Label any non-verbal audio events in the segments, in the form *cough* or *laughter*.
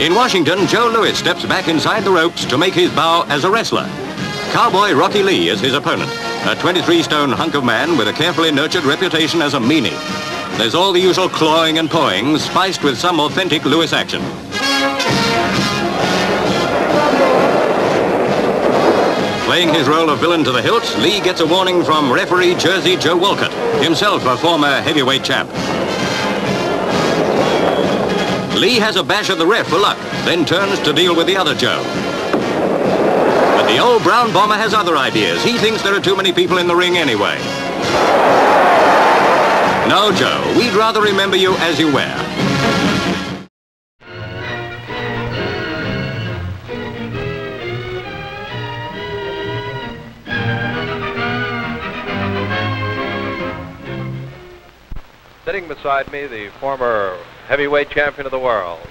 In Washington, Joe Louis steps back inside the ropes to make his bow as a wrestler. Cowboy Rocky Lee is his opponent, a 23-stone hunk of man with a carefully nurtured reputation as a meanie. There's all the usual clawing and pawing, spiced with some authentic Louis action. Playing his role of villain to the hilt, Lee gets a warning from referee Jersey Joe Walcott, himself a former heavyweight champ. Lee has a bash at the ref for luck, then turns to deal with the other Joe. But the old brown bomber has other ideas. He thinks there are too many people in the ring anyway. No, Joe, we'd rather remember you as you were. Sitting beside me, the former heavyweight champion of the world,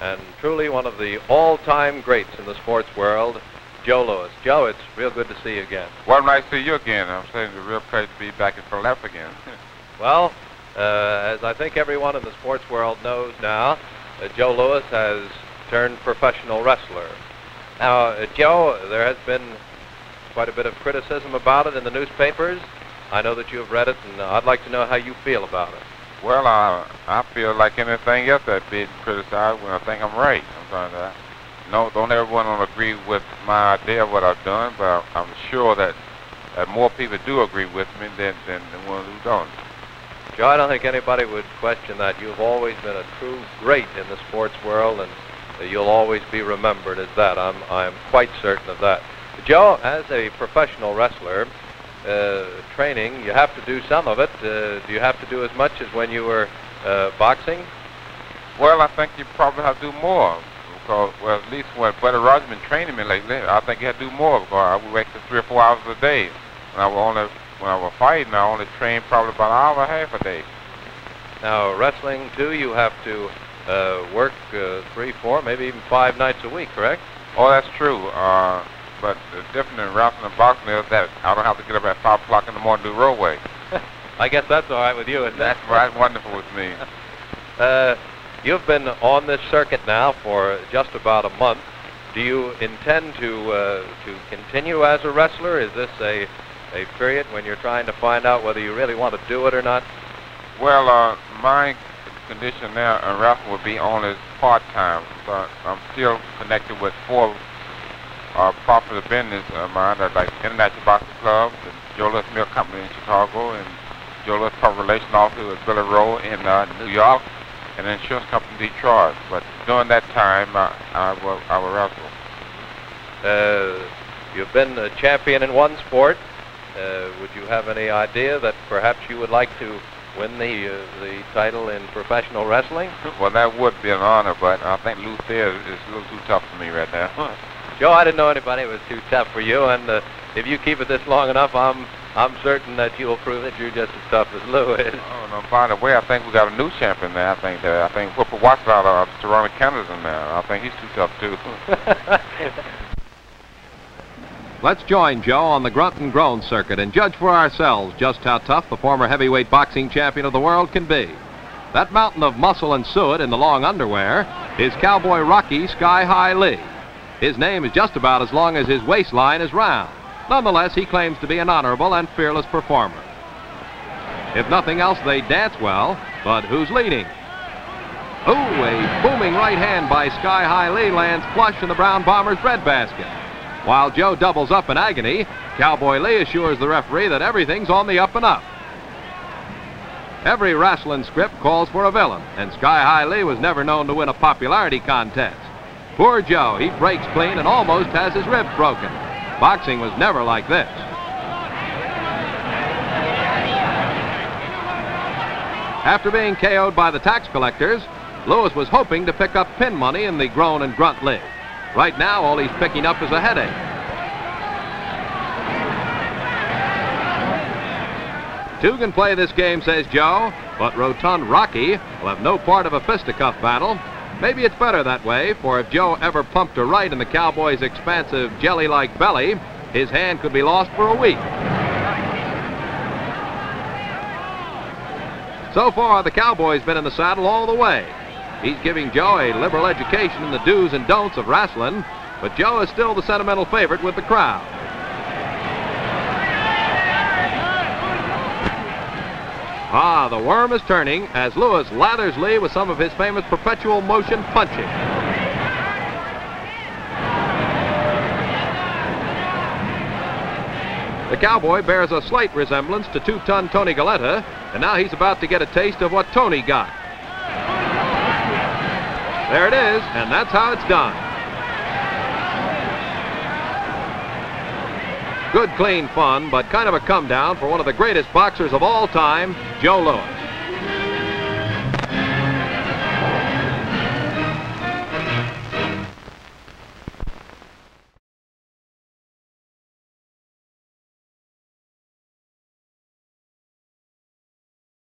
and truly one of the all-time greats in the sports world, Joe Louis. Joe, it's real good to see you again. Well, nice to see you again. I'm saying it's a real pleasure to be back in Philadelphia again. *laughs* Well, uh, as I think everyone in the sports world knows now, uh, Joe Louis has turned professional wrestler. Now, uh, Joe, there has been quite a bit of criticism about it in the newspapers. I know that you have read it, and I'd like to know how you feel about it. Well, I I feel like anything else that's being criticized when I think I'm right. I'm trying to no, don't everyone agree with my idea of what I've done, but I'm sure that, that more people do agree with me than, than the ones who don't. Joe, I don't think anybody would question that. You've always been a true great in the sports world, and you'll always be remembered as that. I'm, I'm quite certain of that. Joe, as a professional wrestler, uh, training, you have to do some of it. Uh, do you have to do as much as when you were uh, boxing? Well, I think you probably have to do more. Because, well, at least when Buddy Rogers been training me lately, I think he had to do more because I would work three or four hours a day. When I was only when I was fighting, I only trained probably about an hour and a half a day. Now, wrestling, too, you have to uh, work uh, three, four, maybe even five nights a week, correct? Oh, that's true. Uh, but the difference in wrestling and boxing is that I don't have to get up at 5 o'clock in the morning to do roadway. *laughs* I guess that's all right with you, isn't That's right, wonderful with me. *laughs* uh, you've been on this circuit now for just about a month. Do you intend to uh, to continue as a wrestler? Is this a a period when you're trying to find out whether you really want to do it or not? Well, uh, my condition now in wrestling would be only part-time. So I'm still connected with four uh, profitable business of mine, uh, like International Boxing Club, the Joe Louis Milk Company in Chicago, and Joe Louis Public Relations Office with Billy Rowe in uh, New York, and an insurance company in Detroit. But during that time, uh, I, will, I will wrestle. Uh, you've been a champion in one sport. Uh, would you have any idea that perhaps you would like to win the uh, the title in professional wrestling? Well, that would be an honor, but I think Lou Thesz is, is a little too tough for me right now. *laughs* Joe, I didn't know anybody was too tough for you, and uh, if you keep it this long enough, I'm I'm certain that you will prove that you're just as tough as Lou is. Oh, no, by the way, I think we got a new champion there. I think that I think Whipper Watson out of Toronto, Canada's in there. I think he's too tough too. *laughs* Let's join Joe on the grunt and groan circuit and judge for ourselves just how tough the former heavyweight boxing champion of the world can be. That mountain of muscle and suet in the long underwear is Cowboy Rocky Sky High Lee. His name is just about as long as his waistline is round. Nonetheless, he claims to be an honorable and fearless performer. If nothing else, they dance well, but who's leading? Ooh, a booming right hand by Sky High Lee lands flush in the Brown Bombers' breadbasket. While Joe doubles up in agony, Cowboy Lee assures the referee that everything's on the up and up. Every wrestling script calls for a villain, and Sky High Lee was never known to win a popularity contest. Poor Joe, he breaks clean and almost has his ribs broken. Boxing was never like this. After being KO'd by the tax collectors, Louis was hoping to pick up pin money in the groan and grunt league. Right now, all he's picking up is a headache. Two can play this game, says Joe, but Rotund Rocky will have no part of a fisticuff battle. Maybe it's better that way, for if Joe ever pumped a right in the cowboy's expansive jelly-like belly, his hand could be lost for a week. So far, the cowboy's been in the saddle all the way. He's giving Joe a liberal education in the do's and don'ts of wrestling, but Joe is still the sentimental favorite with the crowd. Ah, the worm is turning as Louis lathers Lee with some of his famous perpetual motion punching. The cowboy bears a slight resemblance to two-ton Tony Galento, and now he's about to get a taste of what Tony got. There it is, and that's how it's done. Good, clean fun, but kind of a come down for one of the greatest boxers of all time, Joe Louis.